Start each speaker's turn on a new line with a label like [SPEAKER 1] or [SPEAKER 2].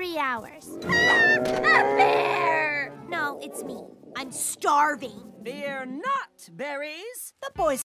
[SPEAKER 1] three hours.
[SPEAKER 2] A bear!
[SPEAKER 1] No, it's me. I'm starving.
[SPEAKER 3] Fear not, berries. The boys